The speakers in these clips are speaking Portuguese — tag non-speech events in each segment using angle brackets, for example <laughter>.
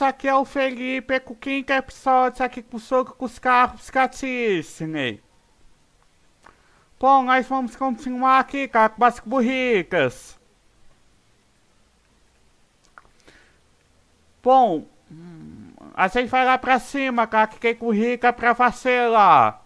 isso aqui é o Felipe com o quinto episódio aqui com o Soco com os carros Catisney. Bom, nós vamos continuar aqui, cara, com as burricas. Bom, a gente vai lá pra cima, cara, que quem rica pra vacilar.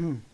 Mm-hmm.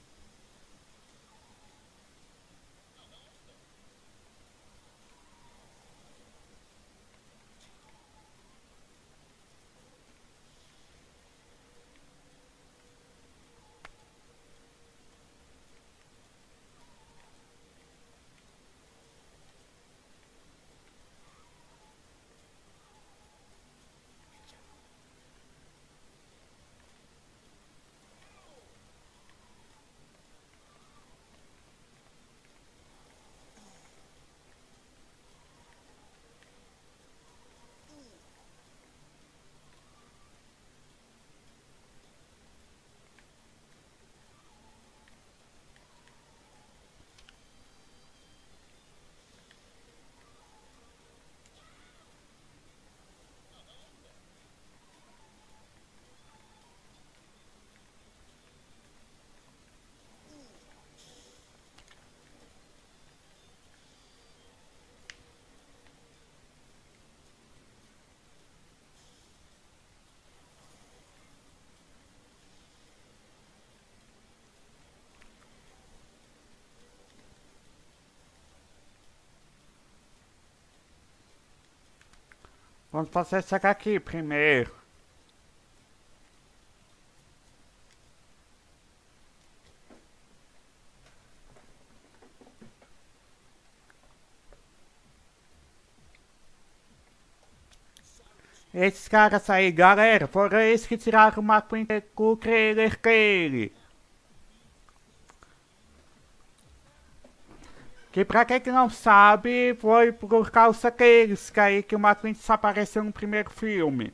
Vamos fazer essa aqui primeiro. Esses caras aí, galera, foram eles que tiraram uma print com o trailer dele. Que pra quem que não sabe, foi por causa deles que aí que o McQueen desapareceu no primeiro filme.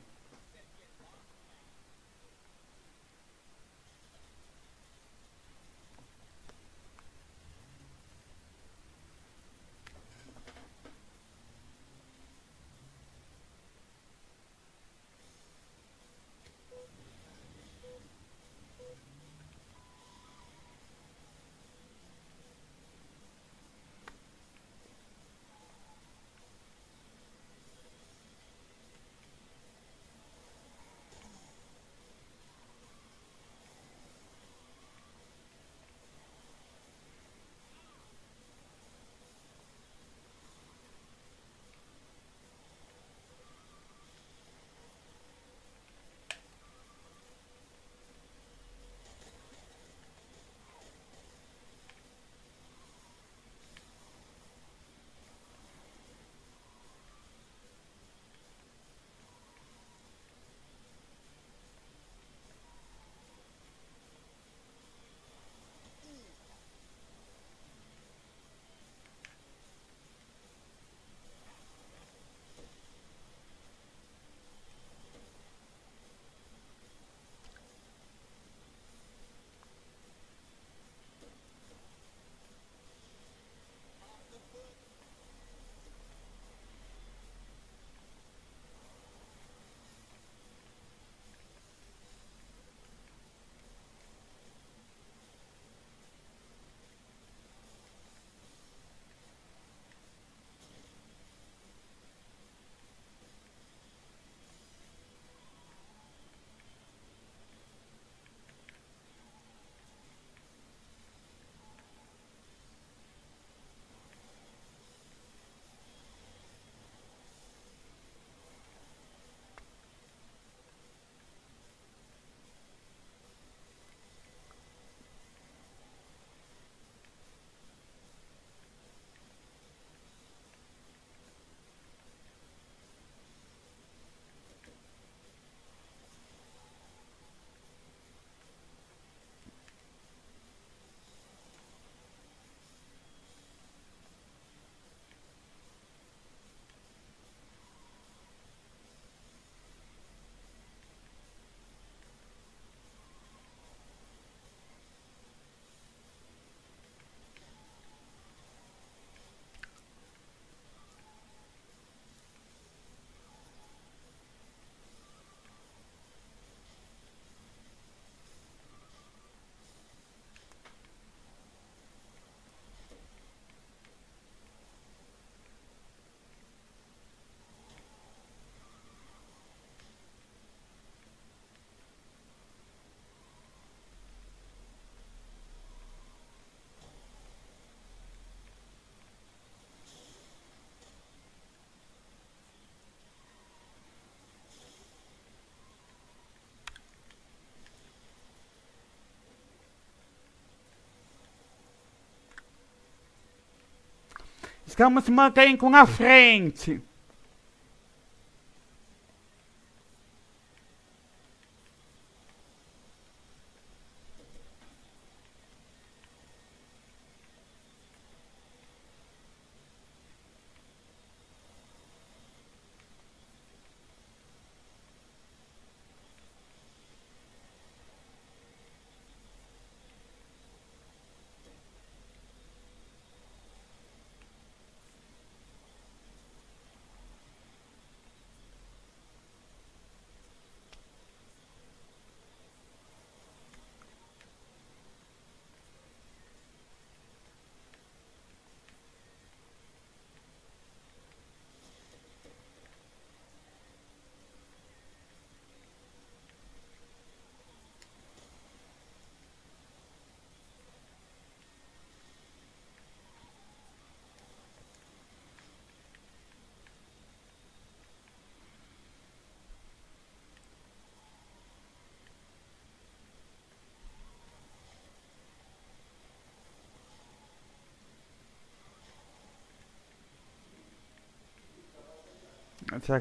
Estamos mantendo com a frente.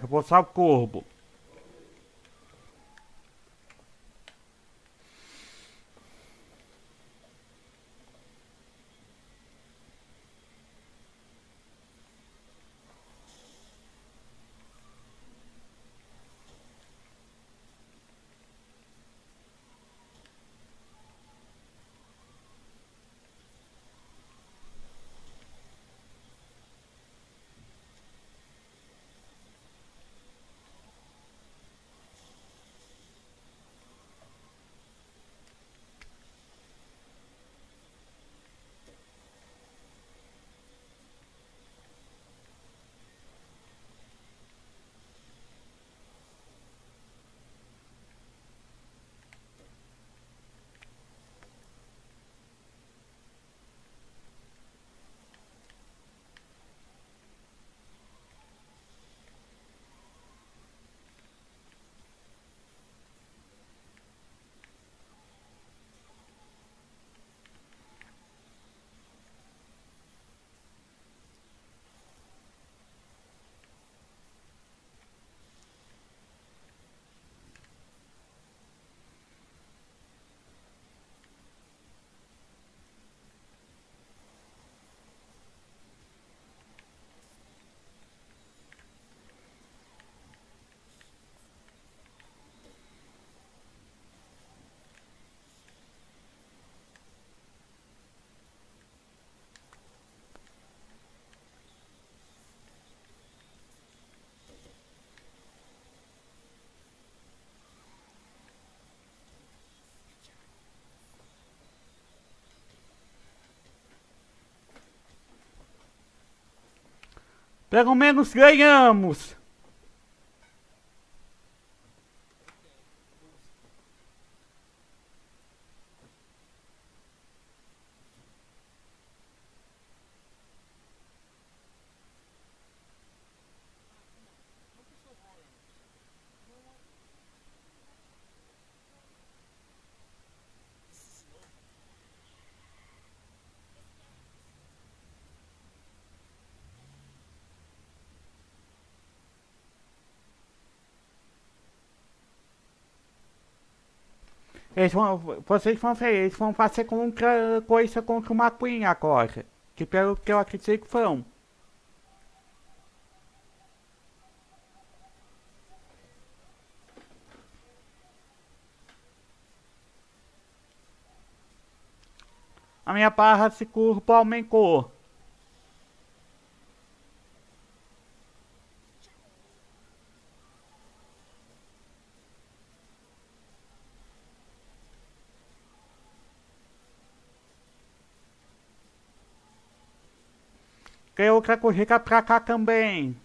Vou usar o corvo? Pelo menos ganhamos. Eles vão, vocês vão ver, eles vão fazer contra, coisa contra uma Queen agora. Que pelo que eu acredito vão. A minha barra se curva aumentou. Tem outra corrida pra cá também.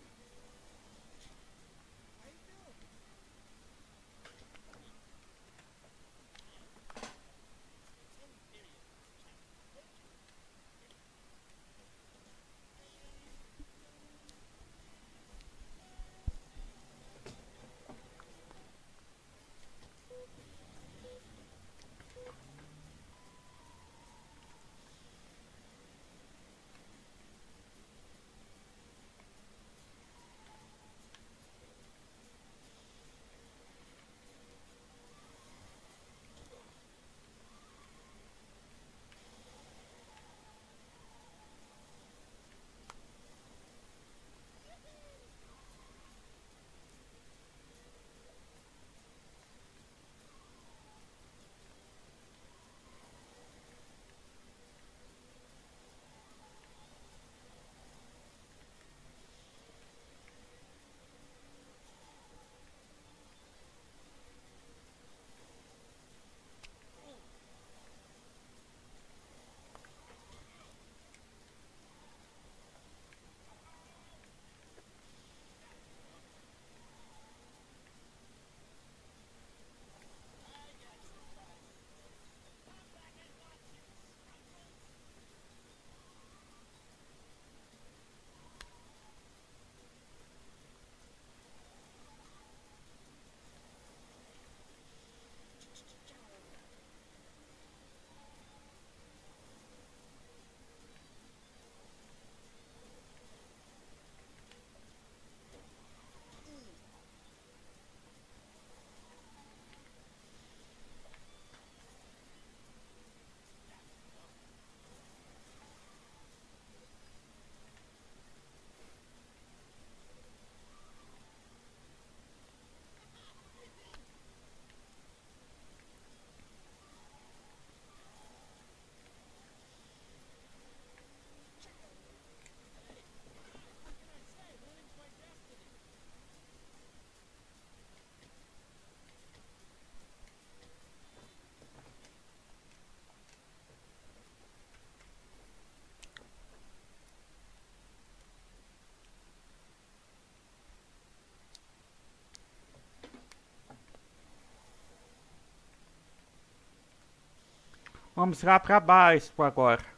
Vamos lá para baixo agora.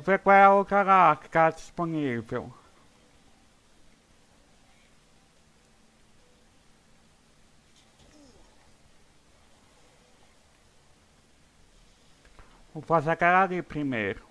Ver qual é outra lá que está disponível. Vou fazer aquela ali primeiro.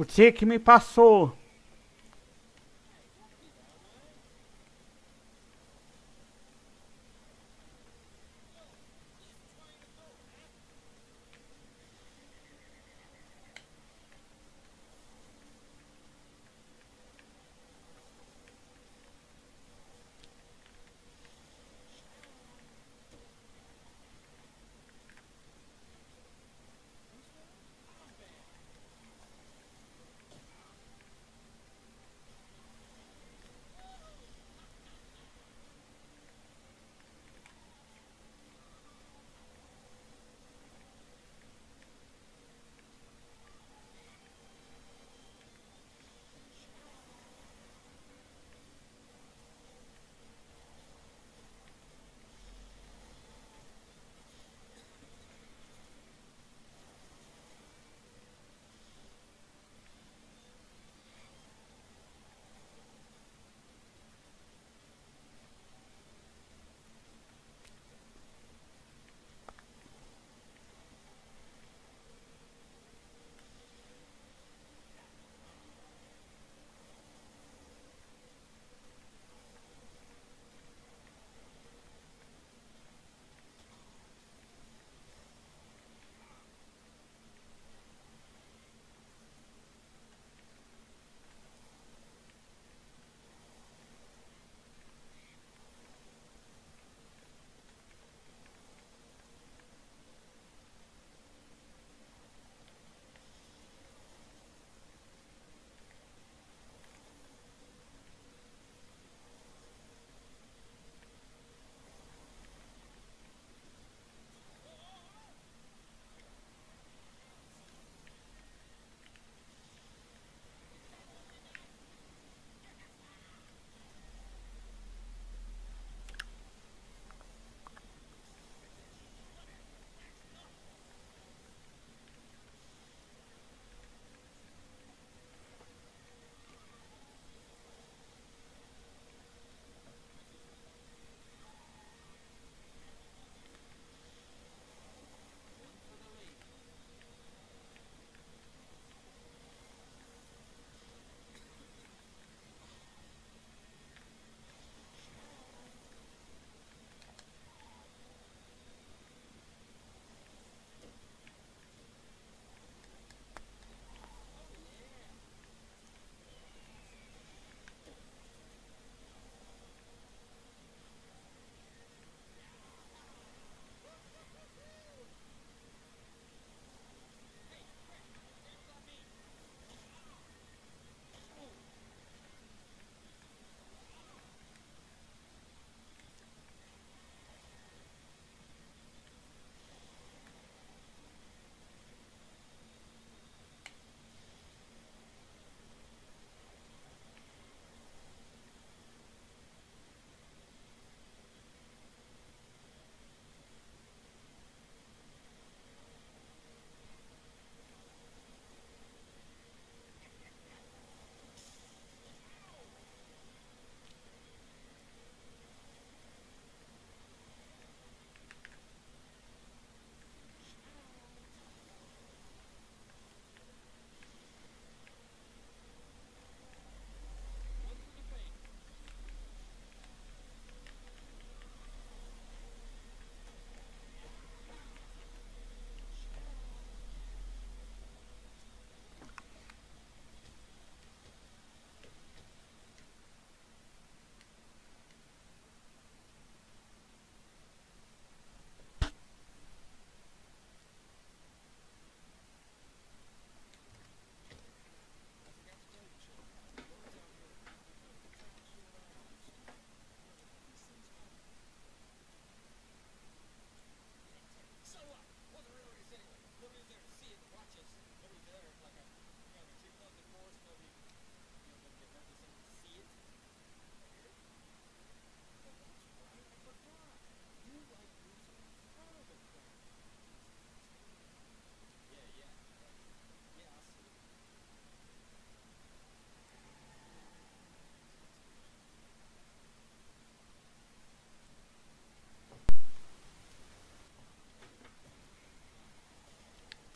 O que me passou.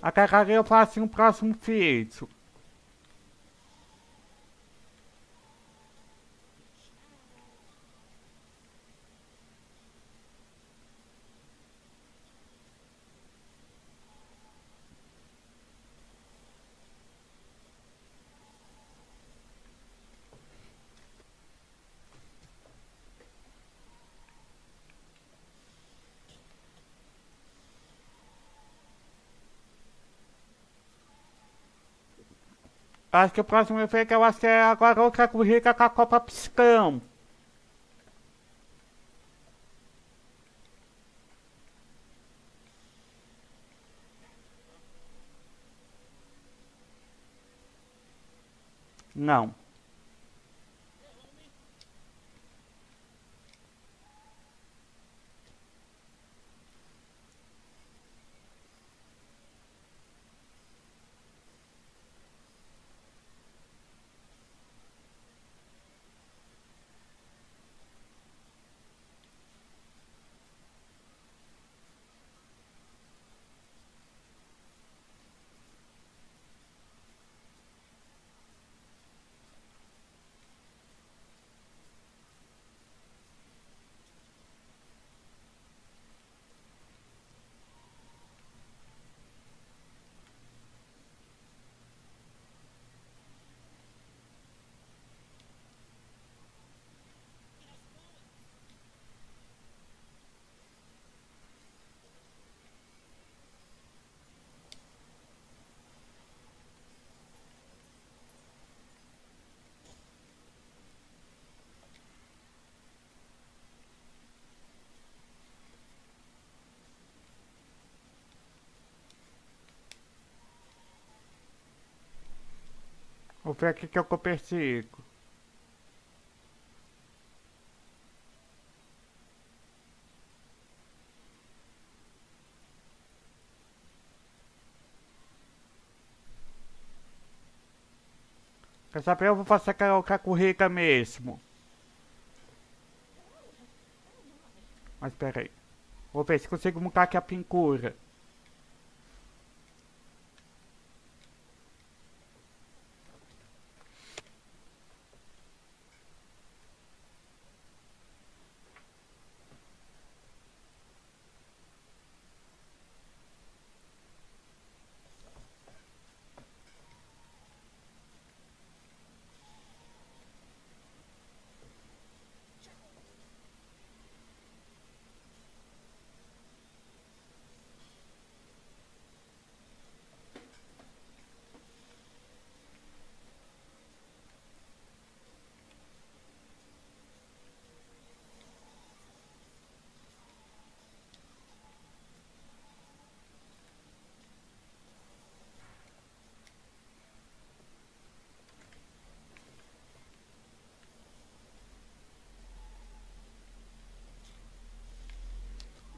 Até que eu faço um próximo vídeo. Acho que o próximo evento eu acho que é agora outra corrida com a Copa Piscão. Não. Ver aqui que eu persigo. Quer saber? Eu vou fazer aquela corrida mesmo. Mas espera aí. Vou ver se consigo montar aqui a pintura.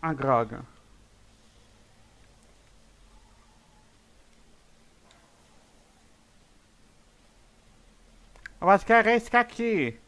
A droga. Eu acho que era esse aqui.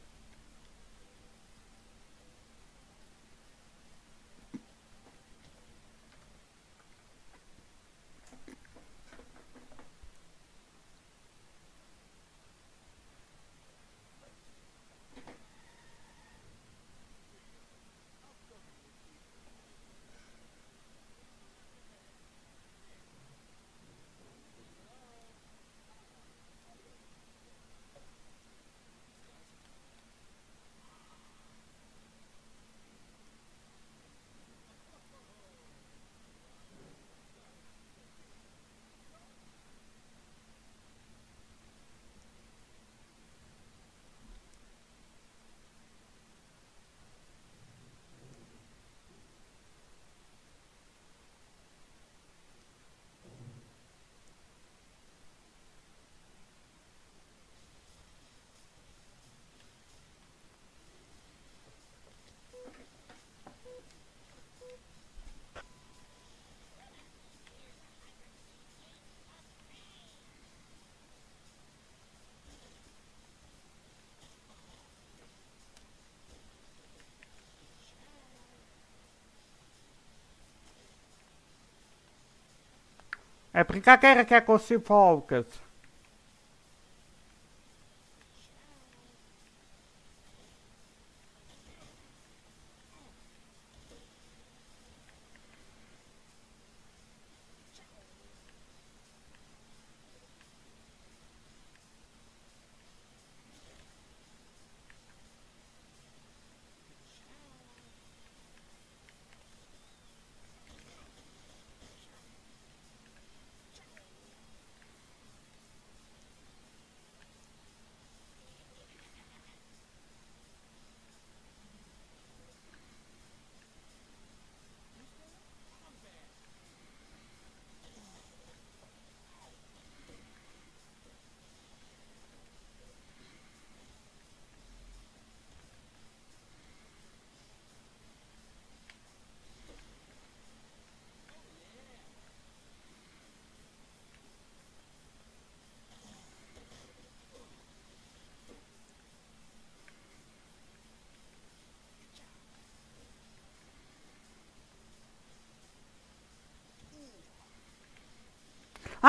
É brincadeira que é com folgas.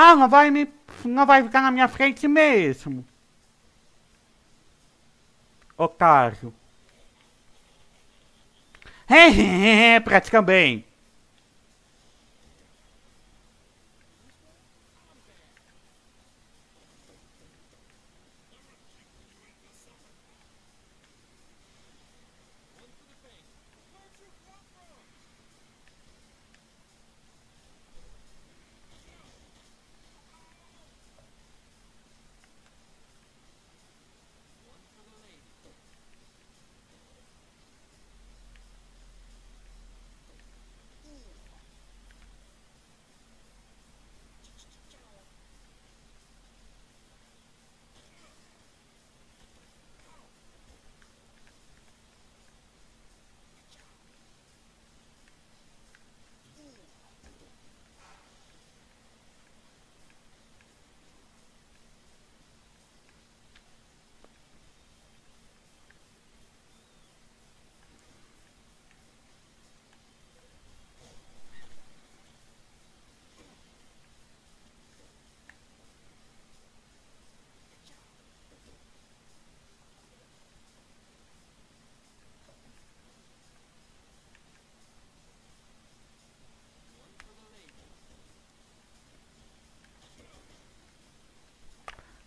Ah, não vai me. Não vai ficar na minha frente mesmo. Otário. <laughs> Pratica bem.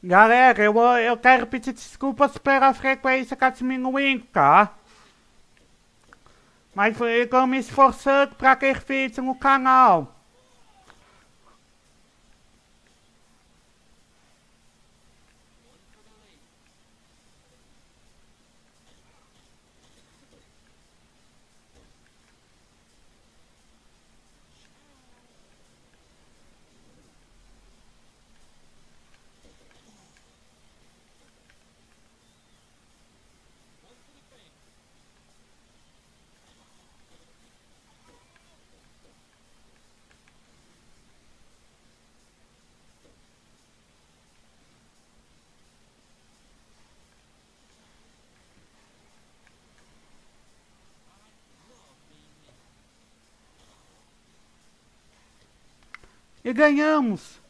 Galera, eu, eu quero pedir desculpas pela frequência que tá diminuindo, tá? Mas eu me esforçando pra ter vídeo no canal. E ganhamos.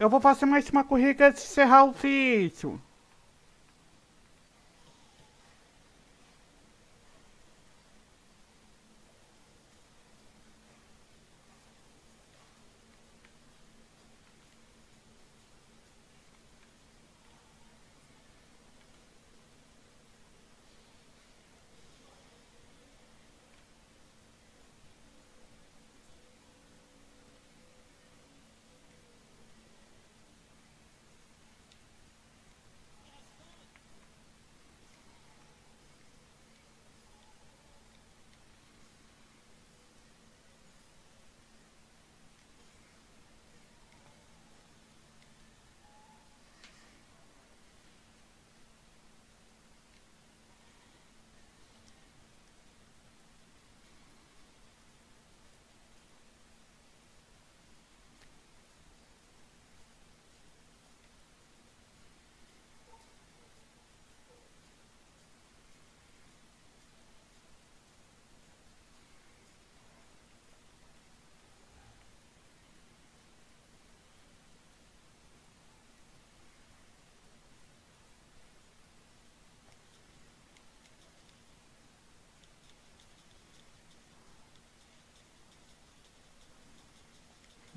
Eu vou fazer mais uma corrida de encerrar o vídeo.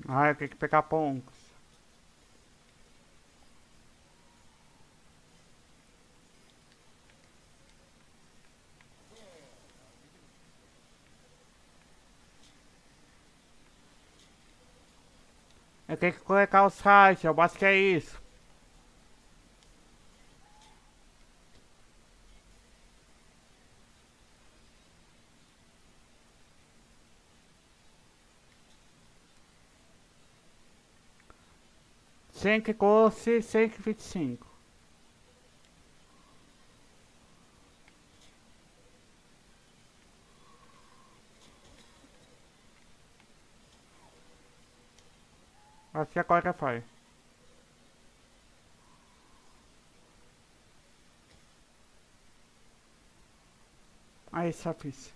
Ah, eu tenho que pegar pontos. Eu tenho que colocar o site, eu acho que é isso. Cento e doze, cento e vinte e cinco. Acho que agora foi. Aí, fiz.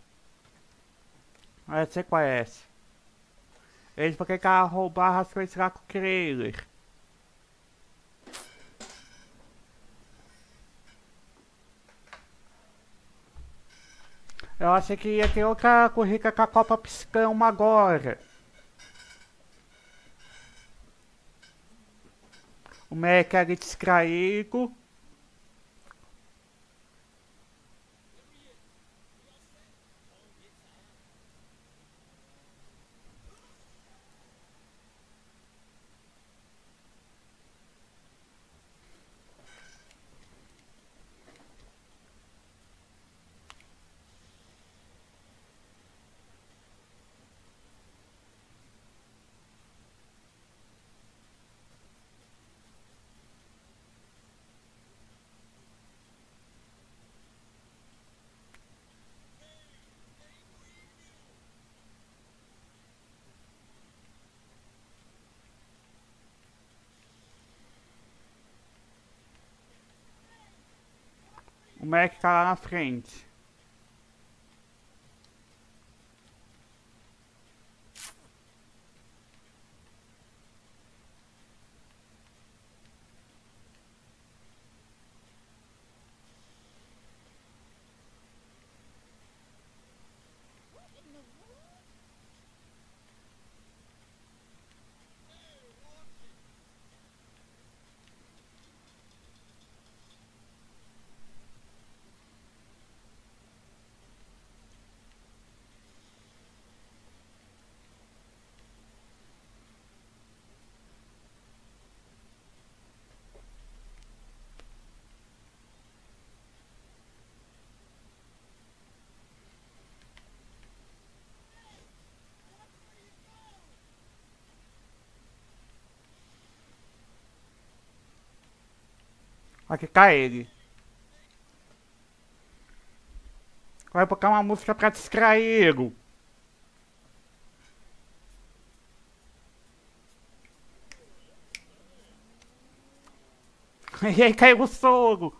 Aí, você conhece. Eles porque querem roubar as coisas lá com o trailer. Eu achei que ia ter outra corrida com a Copa Piscão agora. o Mac era distraído. O Mac tá lá na frente. Aqui ele. Vai botar uma música pra distrair. <laughs> e aí caiu o soro.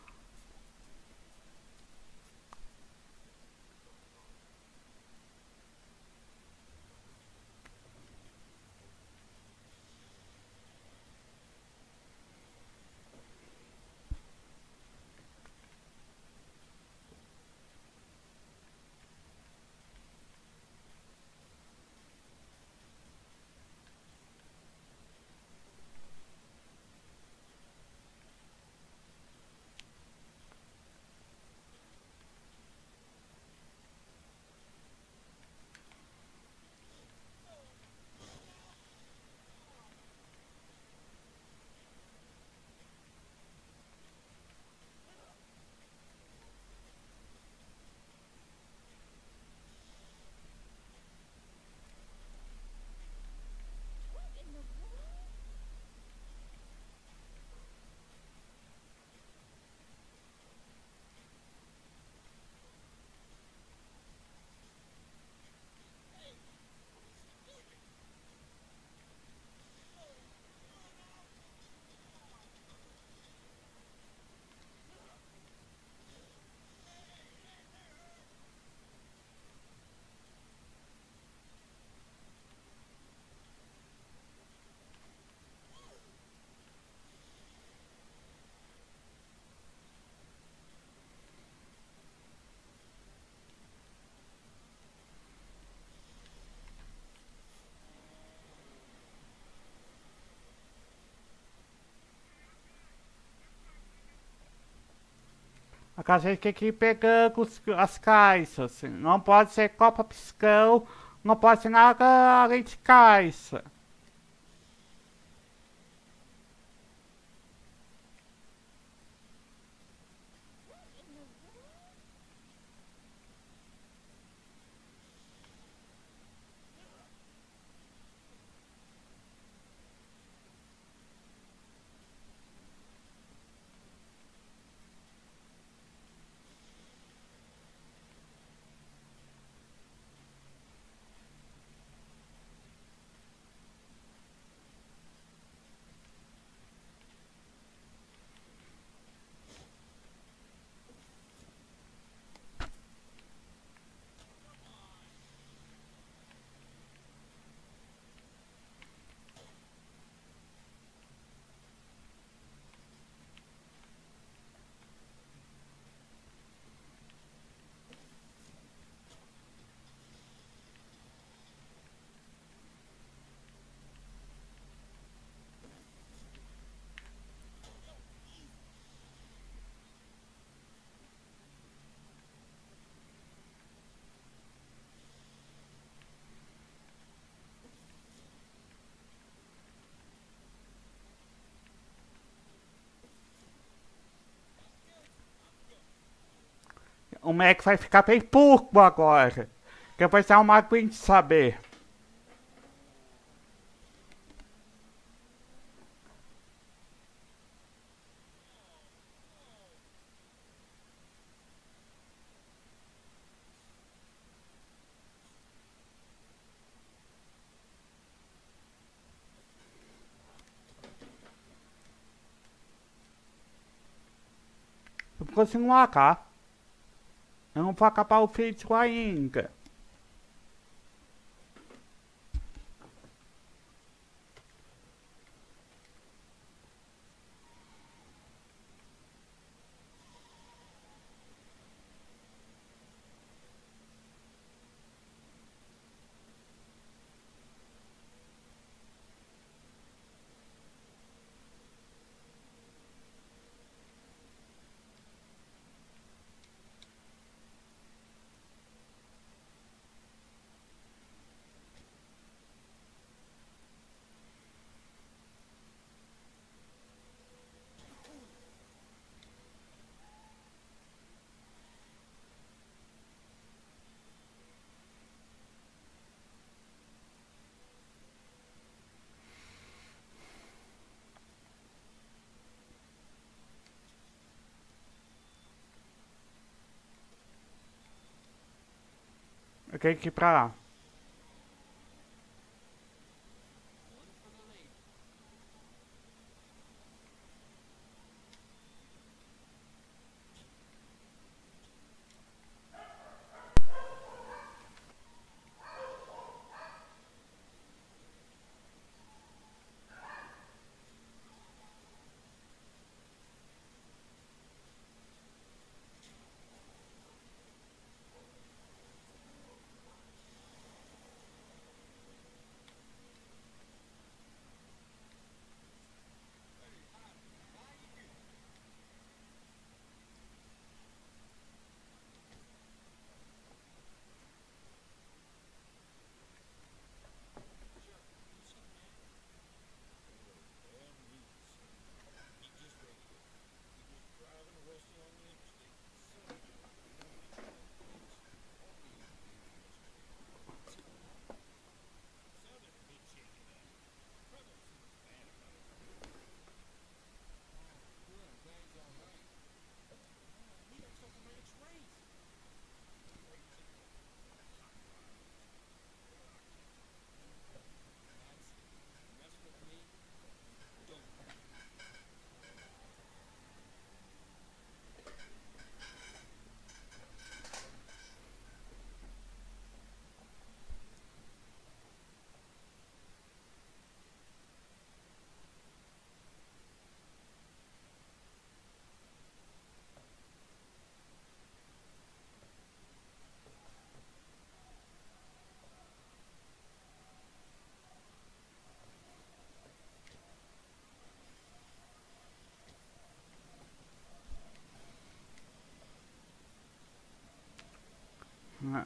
Porque a gente tem que ir pegando os- as caixas. assim. Não pode ser copa piscão, não pode ser nada além de caixa. O Mac vai ficar bem pouco agora. Que vai ser uma aguinha de saber. Eu continuar cá. Não vou acabar o feito ainda. Eu que ir pra lá.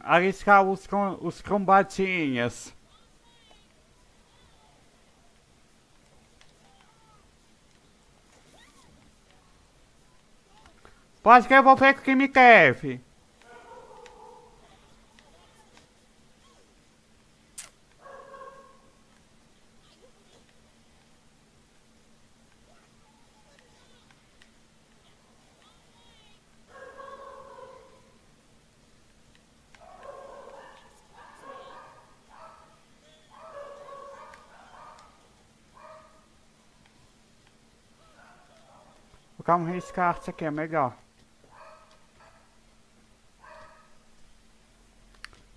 Arriscar os, os combatinhos. Pode que eu vou ver com quem me quer, colocar um riscar aqui, é melhor.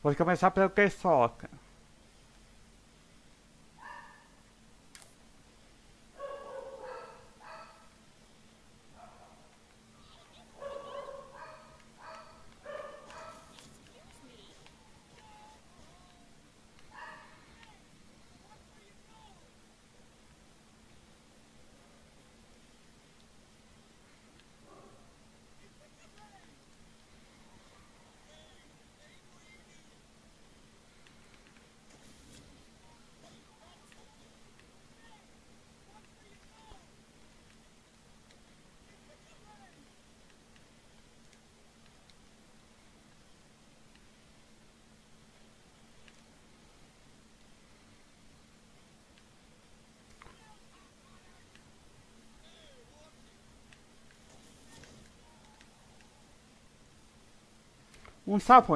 Vou começar pelo que soca. Um sapo,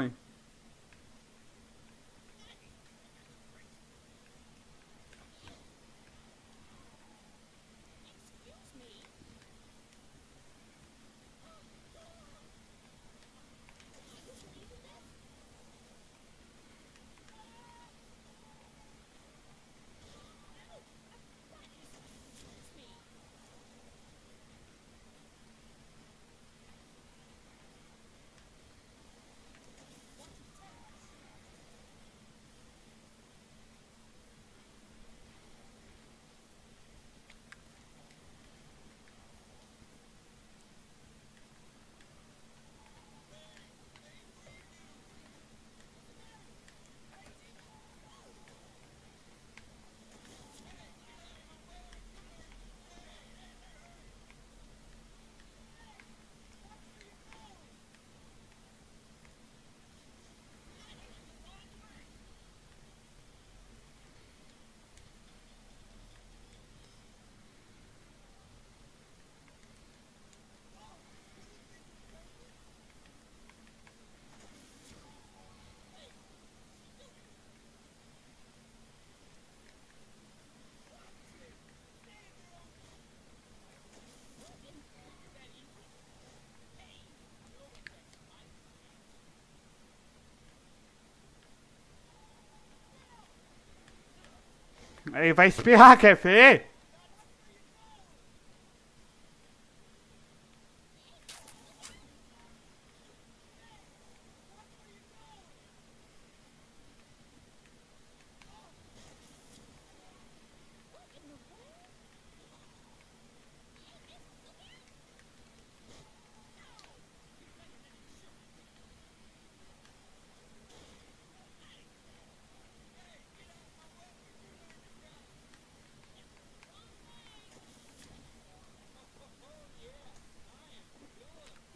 Ele vai espirrar, quer ver?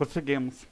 Conseguimos.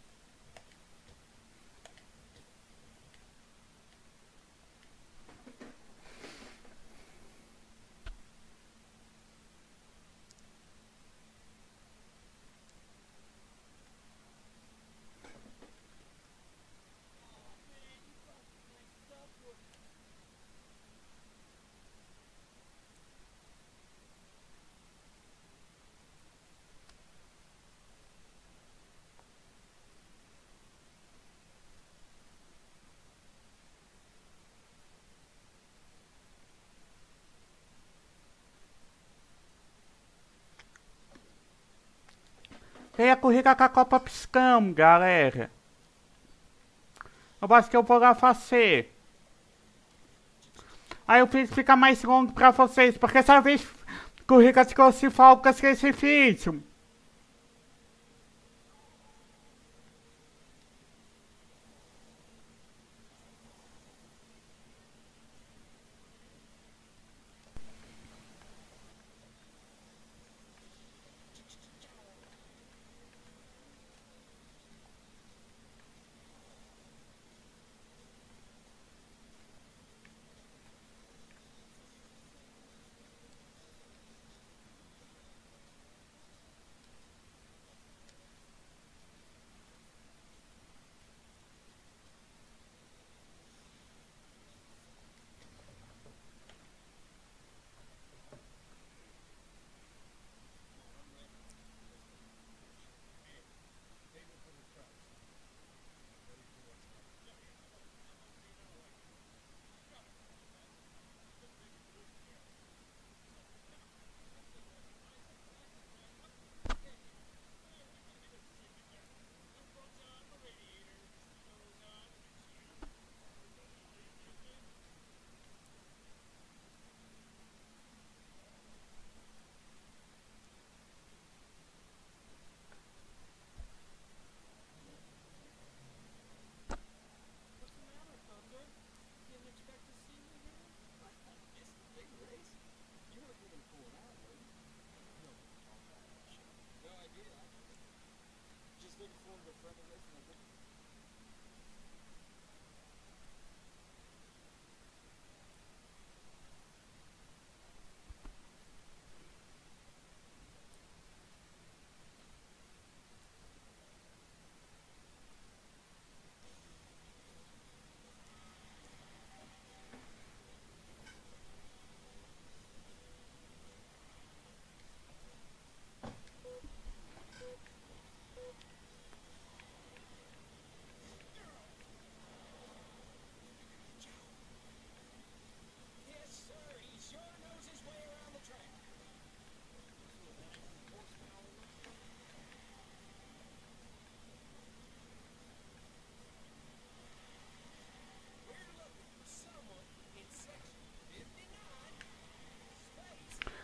A corrida com a Copa Piscamos, galera. Eu acho que eu vou lá fazer. Aí eu fiz ficar mais longo pra vocês, porque essa vez corrida se falcas que esse vídeo.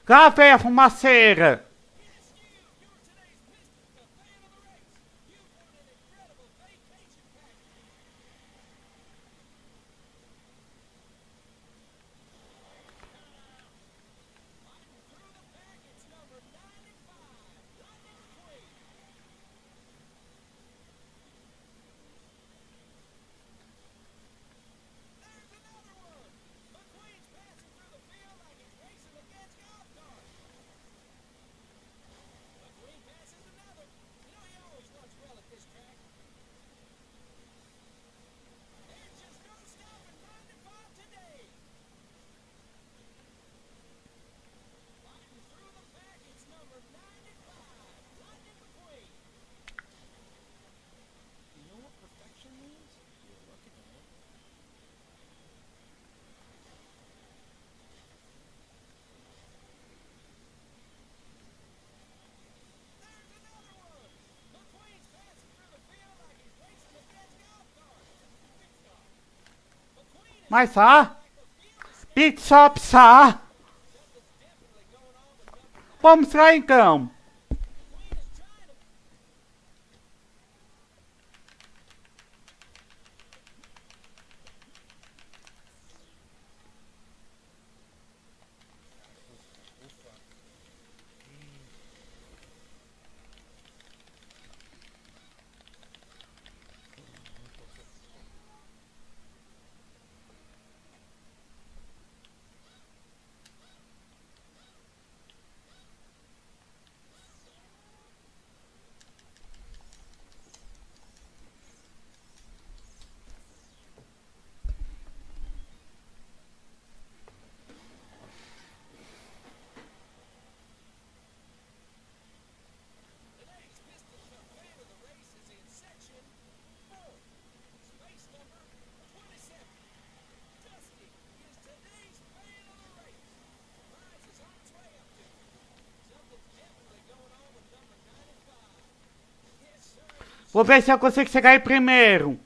Cá vem a fumaceira! Mas só? Pizza, pizza! Vamos lá então! Vou ver se eu consigo chegar aí primeiro.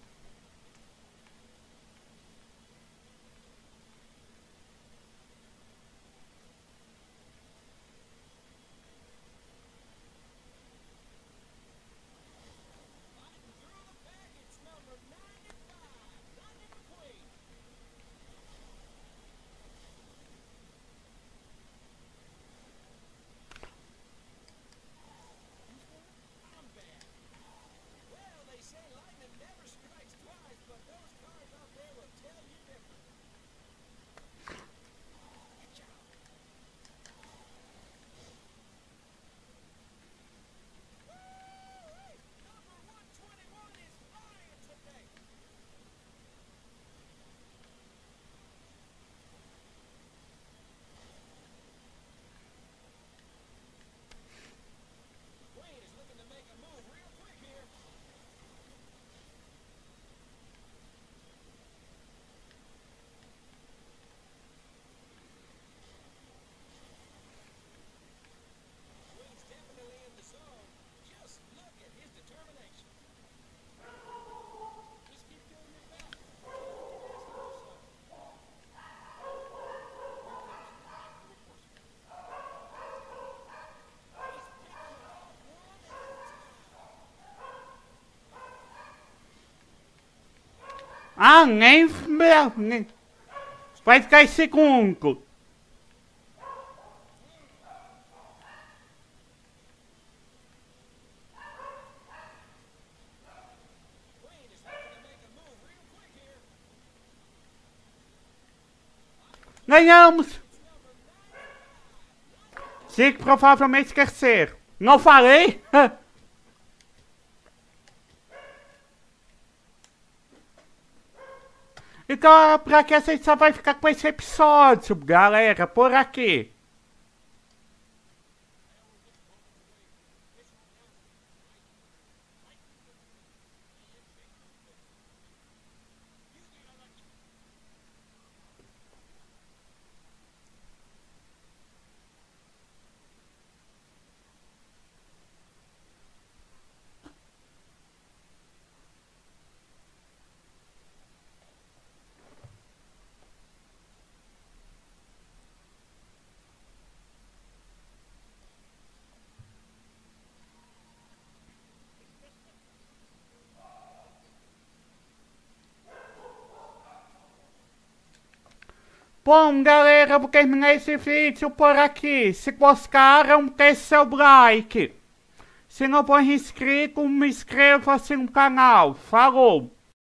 Ah, nem. nem. Vai ficar esse conco. Ganhamos! Sei que provavelmente quer ser. Não falei? <laughs> então, pra que a gente só vai ficar com esse episódio, galera, por aqui. Bom, galera, vou terminar esse vídeo por aqui. Se gostaram, deixe seu like. Se não for inscrito, me inscreva-se no canal. Falou!